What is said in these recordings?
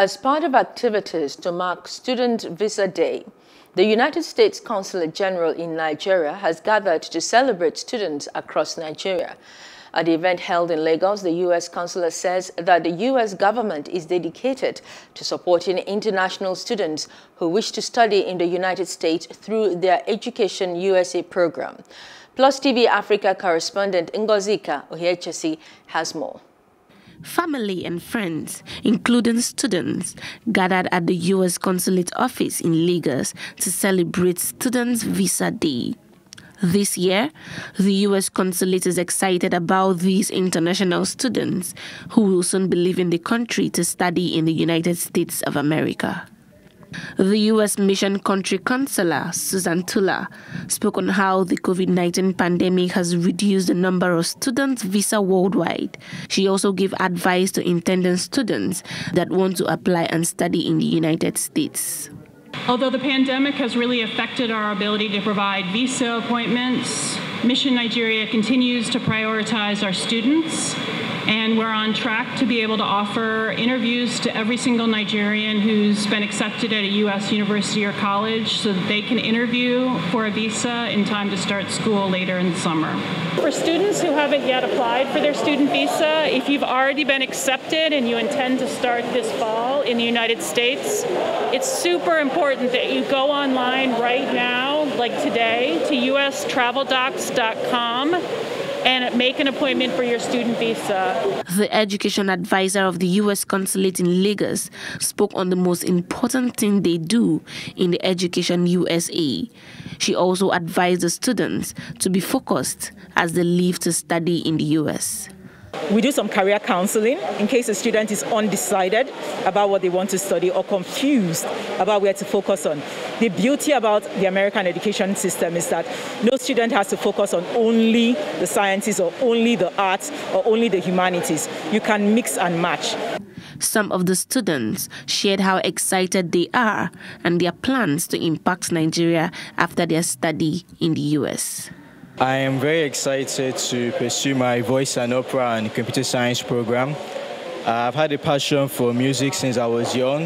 As part of activities to mark Student Visa Day, the United States Consulate General in Nigeria has gathered to celebrate students across Nigeria. At the event held in Lagos, the U.S. consulate says that the U.S. government is dedicated to supporting international students who wish to study in the United States through their Education USA program. Plus TV Africa correspondent Ngozika Ohiechesi has more. Family and friends, including students, gathered at the U.S. Consulate office in Lagos to celebrate Students' Visa Day. This year, the U.S. Consulate is excited about these international students who will soon be leaving the country to study in the United States of America. The U.S. Mission Country Consular, Susan Tula, spoke on how the COVID 19 pandemic has reduced the number of students' visa worldwide. She also gave advice to intending students that want to apply and study in the United States. Although the pandemic has really affected our ability to provide visa appointments, Mission Nigeria continues to prioritize our students and we're on track to be able to offer interviews to every single Nigerian who's been accepted at a U.S. university or college so that they can interview for a visa in time to start school later in the summer. For students who haven't yet applied for their student visa, if you've already been accepted and you intend to start this fall in the United States, it's super important that you go online right now, like today, to ustraveldocs.com and make an appointment for your student visa. The education advisor of the U.S. Consulate in Lagos spoke on the most important thing they do in the Education USA. She also advised the students to be focused as they leave to study in the U.S. We do some career counseling in case a student is undecided about what they want to study or confused about where to focus on. The beauty about the American education system is that no student has to focus on only the sciences or only the arts or only the humanities. You can mix and match. Some of the students shared how excited they are and their plans to impact Nigeria after their study in the US. I am very excited to pursue my voice and opera and computer science program. I've had a passion for music since I was young,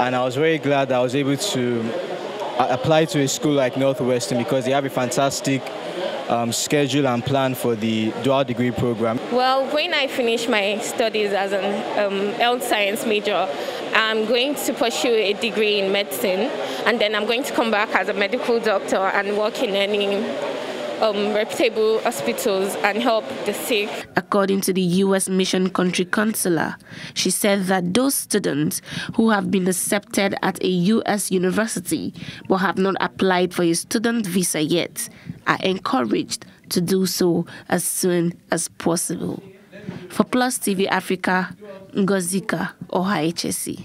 and I was very glad I was able to uh, apply to a school like Northwestern because they have a fantastic um, schedule and plan for the dual degree program? Well, when I finish my studies as an um, health science major, I'm going to pursue a degree in medicine, and then I'm going to come back as a medical doctor and work in any um, reputable hospitals and help the sick. According to the U.S. Mission Country Consular, she said that those students who have been accepted at a U.S. university but have not applied for a student visa yet are encouraged to do so as soon as possible. For Plus TV Africa, Ngozika Ohiechesi.